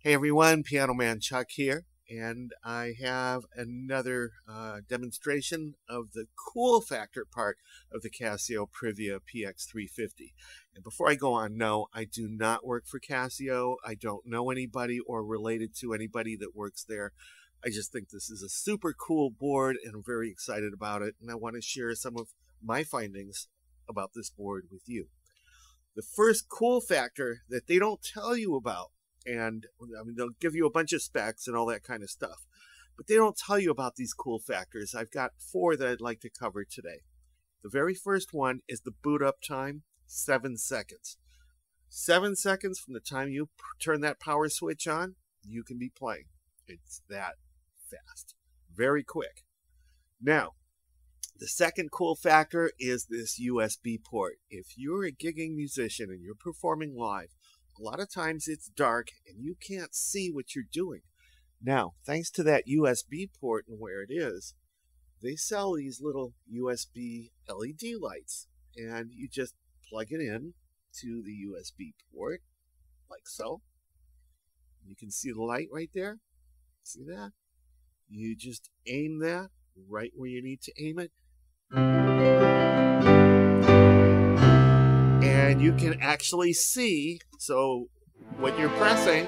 Hey everyone, Piano Man Chuck here, and I have another uh, demonstration of the cool factor part of the Casio Privia PX350. And before I go on, no, I do not work for Casio. I don't know anybody or related to anybody that works there. I just think this is a super cool board and I'm very excited about it, and I want to share some of my findings about this board with you. The first cool factor that they don't tell you about and I mean they'll give you a bunch of specs and all that kind of stuff. But they don't tell you about these cool factors. I've got four that I'd like to cover today. The very first one is the boot up time, seven seconds. Seven seconds from the time you turn that power switch on, you can be playing. It's that fast. Very quick. Now, the second cool factor is this USB port. If you're a gigging musician and you're performing live, a lot of times it's dark and you can't see what you're doing. Now, thanks to that USB port and where it is, they sell these little USB LED lights, and you just plug it in to the USB port, like so. You can see the light right there. See that? You just aim that right where you need to aim it and you can actually see. So what you're pressing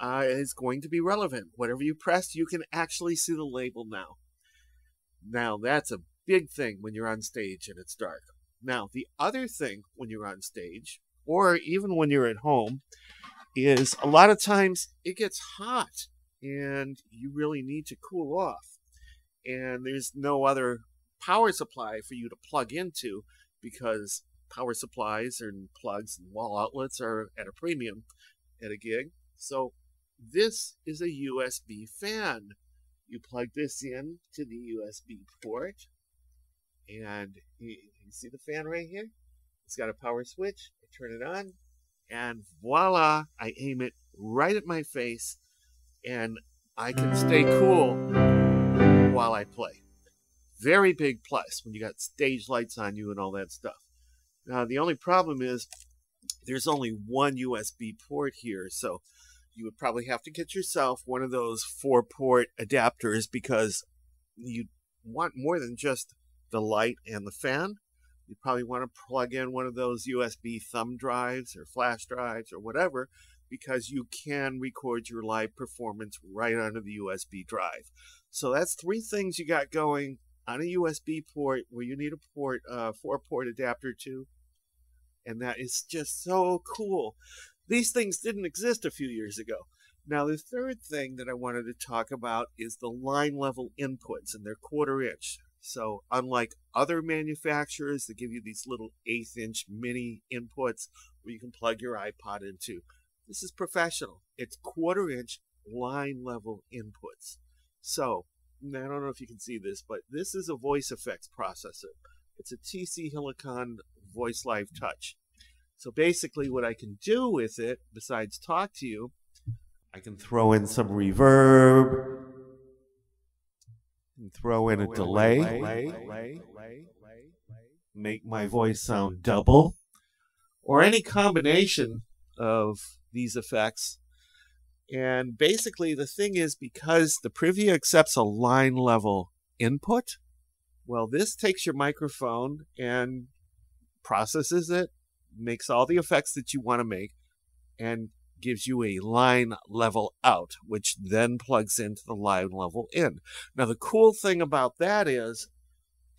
uh, is going to be relevant. Whatever you press, you can actually see the label now. Now that's a big thing when you're on stage and it's dark. Now the other thing when you're on stage, or even when you're at home, is a lot of times it gets hot and you really need to cool off. And there's no other power supply for you to plug into because power supplies and plugs and wall outlets are at a premium at a gig. So this is a USB fan. You plug this in to the USB port, and you, you see the fan right here? It's got a power switch. I turn it on, and voila! I aim it right at my face, and I can stay cool while I play. Very big plus when you got stage lights on you and all that stuff. Now, the only problem is there's only one USB port here, so you would probably have to get yourself one of those four port adapters because you want more than just the light and the fan. You probably want to plug in one of those USB thumb drives or flash drives or whatever because you can record your live performance right onto the USB drive. So that's three things you got going on a USB port where you need a port, uh, four port adapter to and that is just so cool. These things didn't exist a few years ago. Now, the third thing that I wanted to talk about is the line level inputs, and they're quarter inch. So, unlike other manufacturers that give you these little eighth inch mini inputs where you can plug your iPod into, this is professional. It's quarter inch line level inputs. So, I don't know if you can see this, but this is a voice effects processor. It's a TC Helicon Voice Live Touch. So basically, what I can do with it, besides talk to you, I can throw in some reverb, and throw in a delay, make my voice sound double, or any combination of these effects. And basically, the thing is because the Privia accepts a line level input, well, this takes your microphone and processes it, makes all the effects that you want to make, and gives you a line level out, which then plugs into the line level in. Now, the cool thing about that is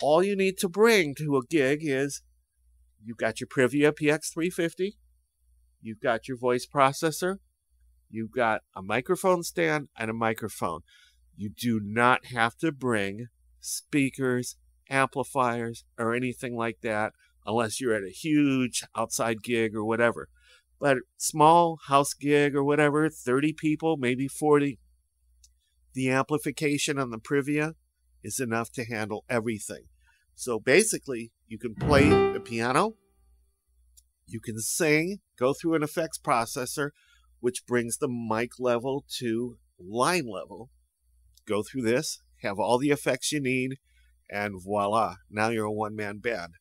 all you need to bring to a gig is you've got your Privia PX350, you've got your voice processor, you've got a microphone stand, and a microphone. You do not have to bring speakers, amplifiers, or anything like that unless you're at a huge outside gig or whatever. But small house gig or whatever, 30 people, maybe 40, the amplification on the Privia is enough to handle everything. So basically, you can play the piano, you can sing, go through an effects processor, which brings the mic level to line level. Go through this, have all the effects you need, and voila, now you're a one man band.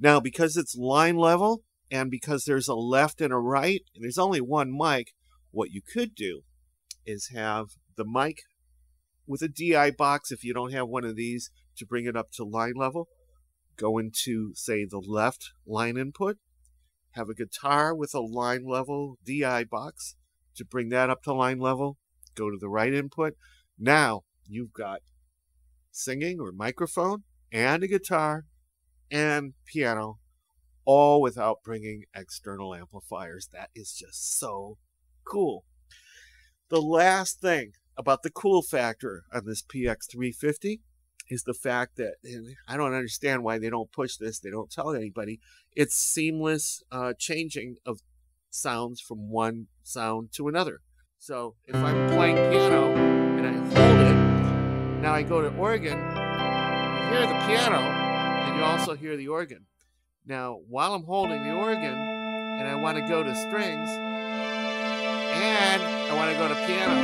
Now, because it's line level and because there's a left and a right, and there's only one mic, what you could do is have the mic with a DI box if you don't have one of these to bring it up to line level. Go into, say, the left line input. Have a guitar with a line level DI box to bring that up to line level. Go to the right input. Now you've got singing or microphone and a guitar and piano, all without bringing external amplifiers. That is just so cool. The last thing about the cool factor on this PX350 is the fact that I don't understand why they don't push this. They don't tell anybody. It's seamless uh, changing of sounds from one sound to another. So if I'm playing piano and I hold it, now I go to organ, hear the piano, and you also hear the organ. Now, while I'm holding the organ and I want to go to strings and I want to go to piano,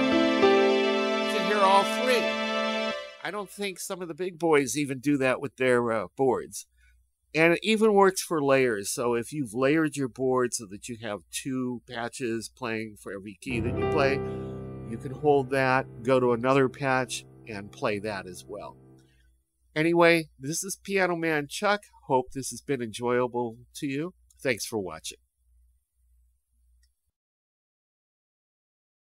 you can hear all three. I don't think some of the big boys even do that with their uh, boards. And it even works for layers. So if you've layered your board so that you have two patches playing for every key that you play, you can hold that, go to another patch, and play that as well. Anyway, this is Piano Man Chuck. Hope this has been enjoyable to you. Thanks for watching.